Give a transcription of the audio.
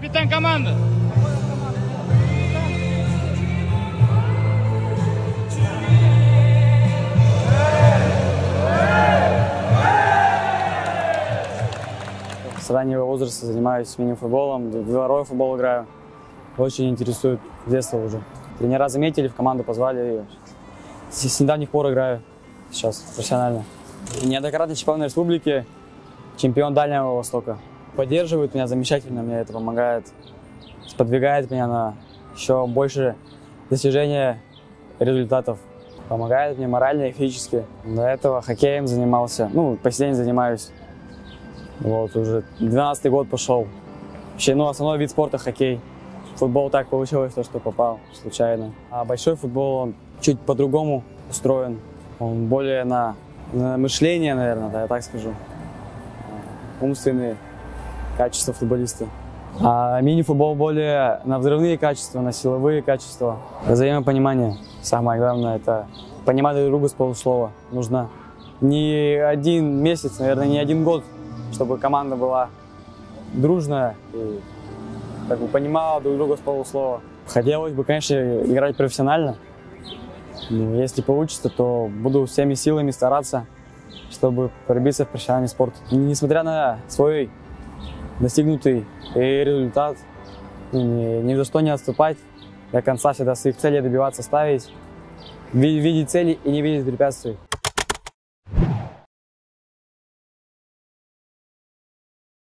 Капитан команды. С раннего возраста занимаюсь мини-футболом, дворовой футбол играю. Очень интересует с детства уже. Тренера заметили, в команду позвали. И с недавних пор играю сейчас профессионально. И неоднократный чемпион республики, чемпион Дальнего Востока. Поддерживают меня замечательно, мне это помогает. Сподвигает меня на еще больше достижения результатов. Помогает мне морально и физически. До этого хоккеем занимался, ну, по сей день занимаюсь. Вот, уже 12 год пошел. Вообще, ну, основной вид спорта хоккей. Футбол так получилось, то, что попал случайно. А большой футбол, он чуть по-другому устроен. Он более на, на мышление, наверное, да, я так скажу. Умственные качества футболиста. А мини-футбол более на взрывные качества, на силовые качества. Взаимопонимание. Самое главное, это понимать друг друга с полуслова. Нужно не один месяц, наверное, не один год, чтобы команда была дружная и как бы понимала друг друга с полуслова. Хотелось бы, конечно, играть профессионально. Ну, Если получится, то буду всеми силами стараться, чтобы пробиться в профессиональный спорт. И несмотря на свой достигнутый и результат, ну, ни, ни за что не отступать, до конца всегда своих целей добиваться, ставить, ви- видеть цели и не видеть препятствий.